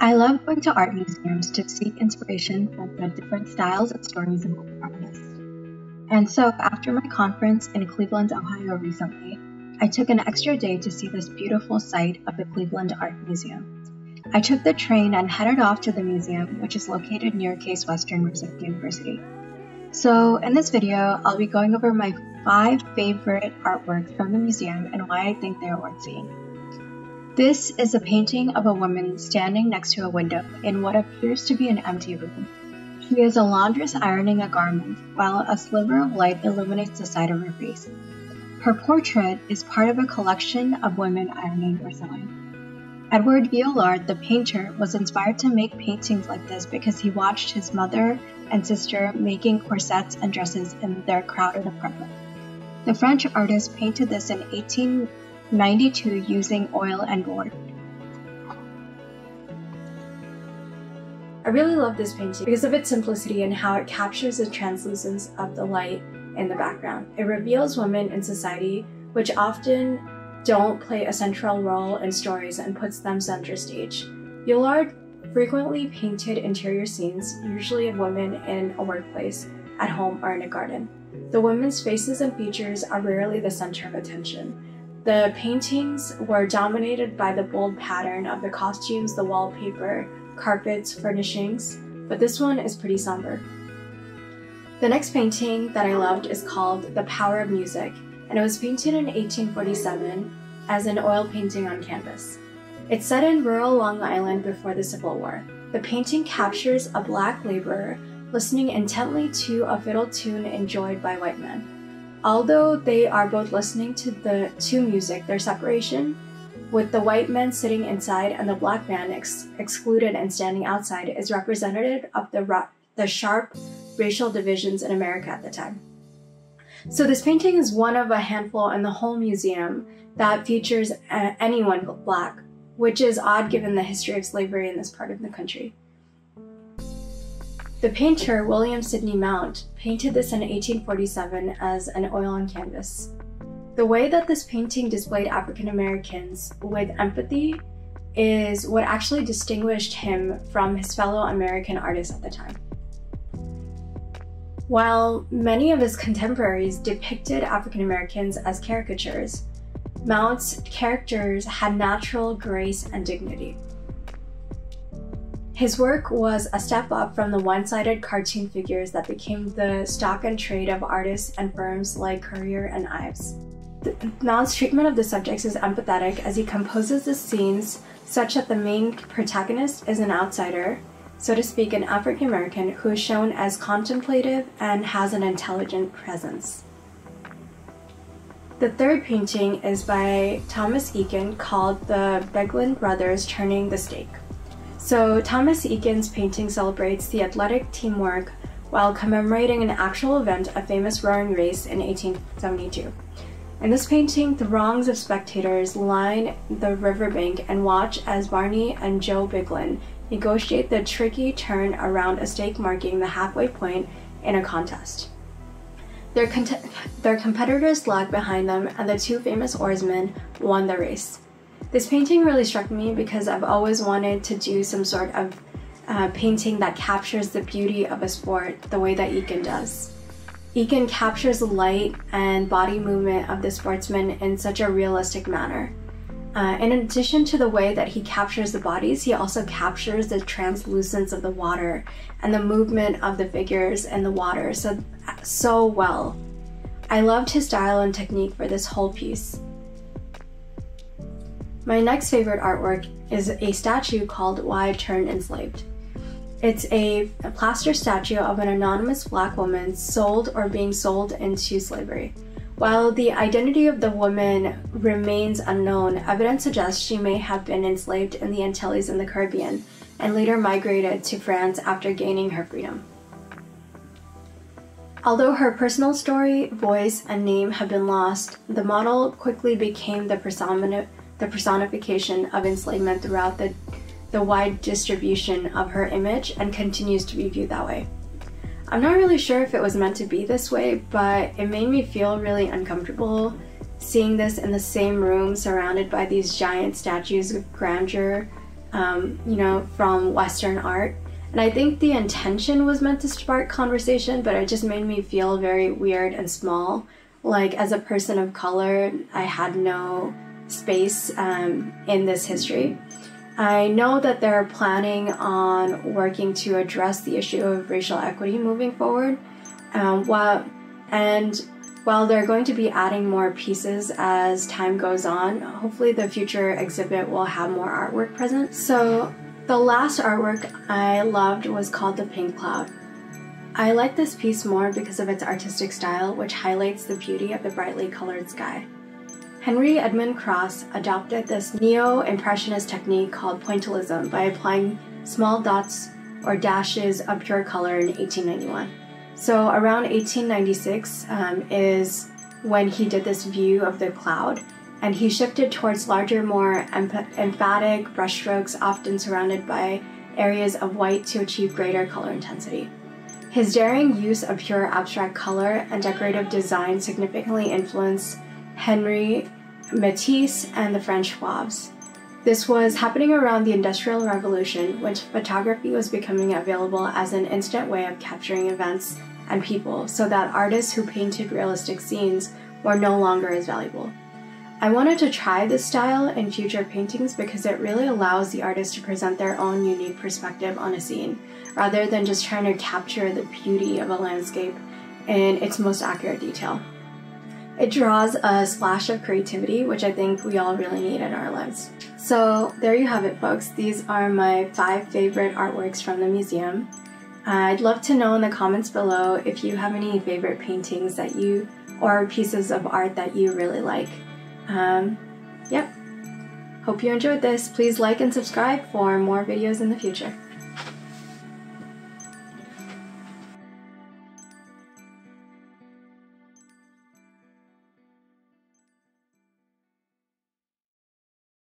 I love going to art museums to seek inspiration from the different styles and stories of artists. And so, after my conference in Cleveland, Ohio recently, I took an extra day to see this beautiful site of the Cleveland Art Museum. I took the train and headed off to the museum, which is located near Case Western Reserve University. So, in this video, I'll be going over my five favorite artworks from the museum and why I think they are worth seeing. This is a painting of a woman standing next to a window in what appears to be an empty room. She is a laundress ironing a garment, while a sliver of light illuminates the side of her face. Her portrait is part of a collection of women ironing or sewing. Edward Vuillard, the painter, was inspired to make paintings like this because he watched his mother and sister making corsets and dresses in their crowded apartment. The French artist painted this in 18 92 using oil and board. I really love this painting because of its simplicity and how it captures the translucence of the light in the background. It reveals women in society, which often don't play a central role in stories and puts them center stage. Vuillard frequently painted interior scenes, usually of women in a workplace, at home, or in a garden. The women's faces and features are rarely the center of attention. The paintings were dominated by the bold pattern of the costumes, the wallpaper, carpets, furnishings, but this one is pretty somber. The next painting that I loved is called The Power of Music, and it was painted in 1847 as an oil painting on canvas. It's set in rural Long Island before the Civil War. The painting captures a black laborer listening intently to a fiddle tune enjoyed by white men. Although they are both listening to the to music, their separation, with the white man sitting inside and the black man ex- excluded and standing outside, is representative of the the sharp racial divisions in America at the time. So this painting is one of a handful in the whole museum that features uh, anyone black, which is odd given the history of slavery in this part of the country. The painter William Sidney Mount painted this in 1847 as an oil on canvas. The way that this painting displayed African Americans with empathy is what actually distinguished him from his fellow American artists at the time. While many of his contemporaries depicted African Americans as caricatures, Mount's characters had natural grace and dignity. His work was a step up from the one-sided cartoon figures that became the stock and trade of artists and firms like Currier and Ives. Mount's treatment of the subjects is empathetic as he composes the scenes such that the main protagonist is an outsider, so to speak, an African American who is shown as contemplative and has an intelligent presence. The third painting is by Thomas Eakins called The Biglin Brothers Turning the Stake. So Thomas Eakins' painting celebrates the athletic teamwork while commemorating an actual event, a famous rowing race in 1872. In this painting, throngs of spectators line the riverbank and watch as Barney and Joe Biglin negotiate the tricky turn around a stake marking the halfway point in a contest. Their, their competitors lag behind them, and the two famous oarsmen won the race. This painting really struck me because I've always wanted to do some sort of uh, painting that captures the beauty of a sport the way that Eakins does. Eakins captures the light and body movement of the sportsman in such a realistic manner. Uh, in addition to the way that he captures the bodies, he also captures the translucence of the water and the movement of the figures in the water so, so well. I loved his style and technique for this whole piece. My next favorite artwork is a statue called Why Born Enslaved. It's a, a, plaster statue of an anonymous black woman sold or being sold into slavery. While the identity of the woman remains unknown, evidence suggests she may have been enslaved in the Antilles in the Caribbean and later migrated to France after gaining her freedom. Although her personal story, voice, and name have been lost, the model quickly became the the personification of enslavement throughout the, the wide distribution of her image and continues to be viewed that way. I'm not really sure if it was meant to be this way, but it made me feel really uncomfortable seeing this in the same room surrounded by these giant statues of grandeur um, you know, from Western art. And I think the intention was meant to spark conversation, but it just made me feel very weird and small. Like, as a person of color, I had no space um, in this history. I know that they're planning on working to address the issue of racial equity moving forward. Um, while, and while they're going to be adding more pieces as time goes on, hopefully the future exhibit will have more artwork present. So the last artwork I loved was called The Pink Cloud. I like this piece more because of its artistic style, which highlights the beauty of the brightly colored sky. Henry Edmund Cross adopted this neo impressionist technique called pointillism by applying small dots or dashes of pure color in 1891. So, around 1896 um, is when he did this view of the cloud, and he shifted towards larger, more emphatic brushstrokes, often surrounded by areas of white to achieve greater color intensity. His daring use of pure abstract color and decorative design significantly influenced Henri Matisse and the French Fauves. This was happening around the Industrial Revolution, when photography was becoming available as an instant way of capturing events and people, so that artists who painted realistic scenes were no longer as valuable. I wanted to try this style in future paintings because it really allows the artist to present their own unique perspective on a scene, rather than just trying to capture the beauty of a landscape in its most accurate detail. It draws a splash of creativity, which I think we all really need in our lives. So, there you have it, folks. These are my five favorite artworks from the museum. I'd love to know in the comments below if you have any favorite paintings that you or pieces of art that you really like. Um, yep. Hope you enjoyed this. Please like and subscribe for more videos in the future.